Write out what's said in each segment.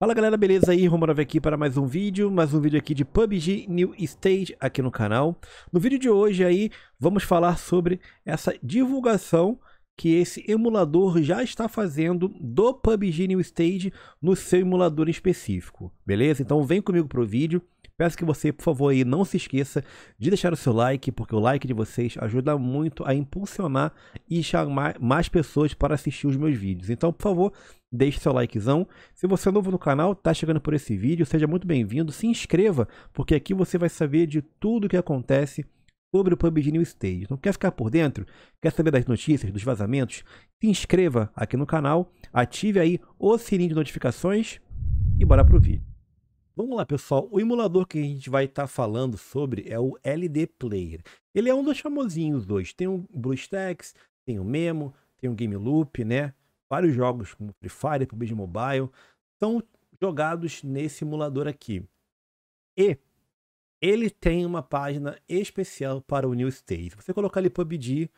Fala galera, beleza aí? Romanov aqui para mais um vídeo, mais um vídeo aqui de PUBG New Stage aqui no canal. No vídeo de hoje aí, vamos falar sobre essa divulgação que esse emulador já está fazendo do PUBG New Stage no seu emulador específico, beleza? Então vem comigo pro vídeo. Peço que você, por favor, aí não se esqueça de deixar o seu like, porque o like de vocês ajuda muito a impulsionar e chamar mais pessoas para assistir os meus vídeos. Então, por favor, deixe seu likezão. Se você é novo no canal, está chegando por esse vídeo, seja muito bem-vindo. Se inscreva, porque aqui você vai saber de tudo o que acontece sobre o PUBG New Stage. Então, quer ficar por dentro? Quer saber das notícias, dos vazamentos? Se inscreva aqui no canal, ative aí o sininho de notificações e bora pro vídeo. Vamos lá, pessoal. O emulador que a gente vai estar tá falando sobre é o LD Player. Ele é um dos famosinhos hoje. Tem o BlueStacks, tem o Memo, tem o Game Loop, né? Vários jogos como Free Fire, PUBG Mobile são jogados nesse emulador aqui. E ele tem uma página especial para o New Stage. Você colocar ali PUBG,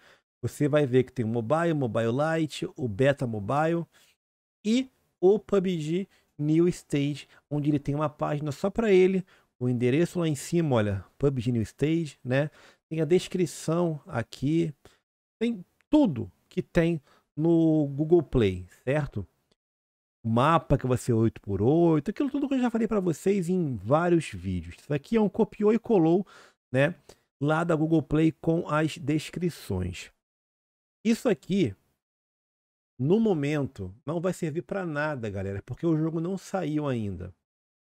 você vai ver que tem o Mobile, Mobile Lite, o Beta Mobile e o PUBG New Stage, onde ele tem uma página só para ele, o endereço lá em cima, olha, PUBG New Stage, né? Tem a descrição aqui, tem tudo que tem no Google Play, certo? O mapa que vai ser 8x8, aquilo tudo que eu já falei para vocês em vários vídeos. Isso aqui é um copiou e colou, né? Lá da Google Play com as descrições. Isso aqui no momento, não vai servir para nada, galera, porque o jogo não saiu ainda.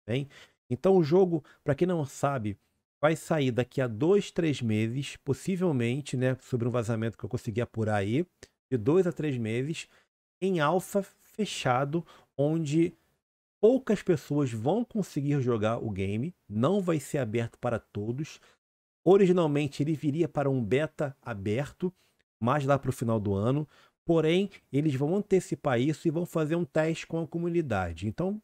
Bem? Então, o jogo, para quem não sabe, vai sair daqui a dois, três meses, possivelmente, né, sobre um vazamento que eu consegui apurar aí, de dois a três meses, em alfa fechado, onde poucas pessoas vão conseguir jogar o game, não vai ser aberto para todos. Originalmente ele viria para um beta aberto, mais lá para o final do ano. Porém, eles vão antecipar isso e vão fazer um teste com a comunidade. Então,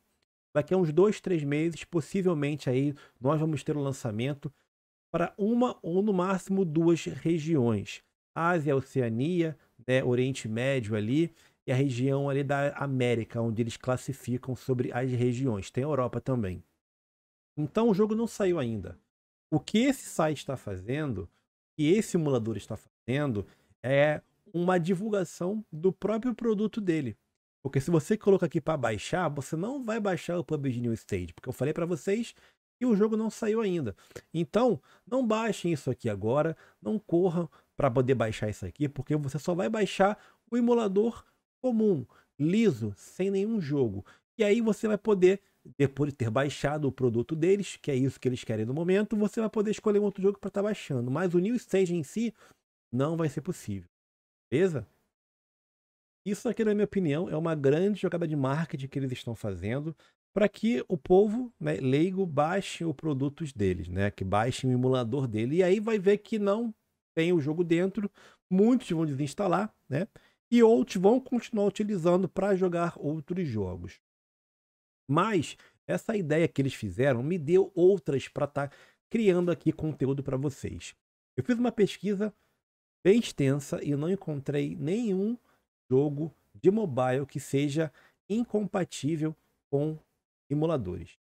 daqui a uns dois, três meses, possivelmente aí nós vamos ter o um lançamento para uma ou no máximo duas regiões: Ásia, Oceania, né, Oriente Médio ali e a região ali da América, onde eles classificam sobre as regiões. Tem a Europa também. Então o jogo não saiu ainda. O que esse site está fazendo, o que esse simulador está fazendo, é uma divulgação do próprio produto dele. Porque se você colocar aqui para baixar, você não vai baixar o PUBG New Stage, porque eu falei para vocês que o jogo não saiu ainda. Então, não baixem isso aqui agora, não corram para poder baixar isso aqui, porque você só vai baixar o emulador comum, liso, sem nenhum jogo. E aí você vai poder, depois de ter baixado o produto deles, que é isso que eles querem no momento, você vai poder escolher um outro jogo para estar tá baixando. Mas o New Stage em si não vai ser possível. Beleza? Isso aqui, na minha opinião, é uma grande jogada de marketing que eles estão fazendo para que o povo né, leigo baixe os produtos deles, né? Que baixem o emulador dele. E aí vai ver que não tem o jogo dentro, muitos vão desinstalar, né? E outros vão continuar utilizando para jogar outros jogos. Mas essa ideia que eles fizeram me deu outras para estar tá criando aqui conteúdo para vocês. Eu fiz uma pesquisa bem extensa e não encontrei nenhum jogo de mobile que seja incompatível com emuladores.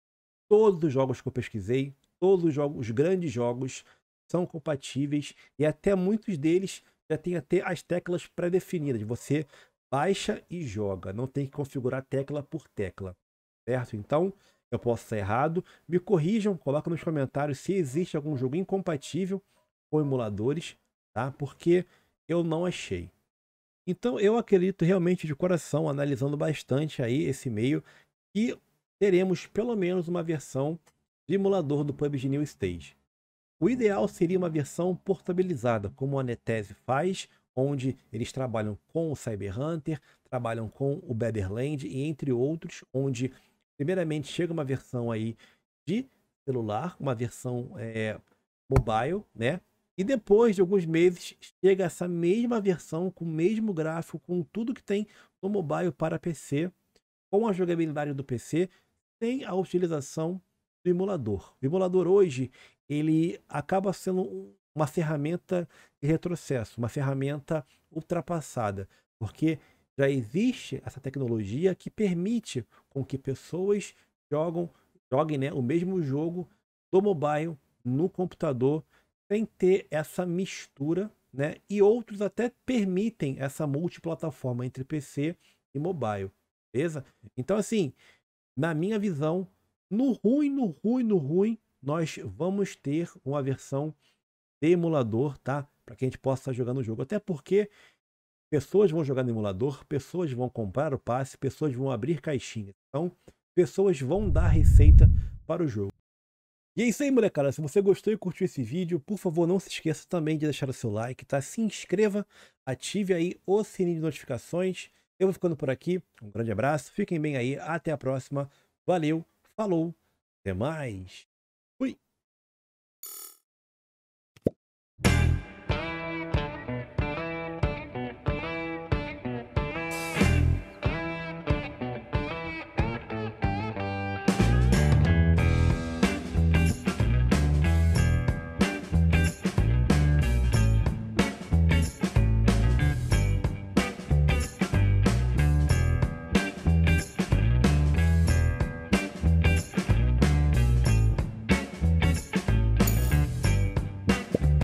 Todos os jogos que eu pesquisei, todos os jogos, os grandes jogos, são compatíveis e até muitos deles já tem até as teclas pré-definidas. Você baixa e joga, não tem que configurar tecla por tecla, certo? Então, eu posso estar errado, me corrijam, coloca nos comentários se existe algum jogo incompatível com emuladores tá? Porque eu não achei. Então eu acredito realmente de coração, analisando bastante aí esse meio, que teremos pelo menos uma versão de emulador do PUBG New Stage. O ideal seria uma versão portabilizada, como a Netese faz, onde eles trabalham com o Cyber Hunter, trabalham com o Beberland e entre outros, onde primeiramente chega uma versão aí de celular, uma versão é, mobile, né? E depois de alguns meses, chega essa mesma versão, com o mesmo gráfico, com tudo que tem no mobile para PC, com a jogabilidade do PC, sem a utilização do emulador. O emulador hoje, ele acaba sendo uma ferramenta de retrocesso, uma ferramenta ultrapassada, porque já existe essa tecnologia que permite com que pessoas jogam, joguem né, o mesmo jogo do mobile no computador sem ter essa mistura, né? E outros até permitem essa multiplataforma entre PC e mobile, beleza? Então assim, na minha visão, no ruim, no ruim, no ruim, nós vamos ter uma versão de emulador, tá? Para que a gente possa estar jogando o jogo. Até porque pessoas vão jogar no emulador, pessoas vão comprar o passe, pessoas vão abrir caixinhas. Então, pessoas vão dar receita para o jogo. E é isso aí, molecada. Se você gostou e curtiu esse vídeo, por favor, não se esqueça também de deixar o seu like, tá? Se inscreva, ative aí o sininho de notificações. Eu vou ficando por aqui. Um grande abraço, fiquem bem aí, até a próxima. Valeu, falou, até mais.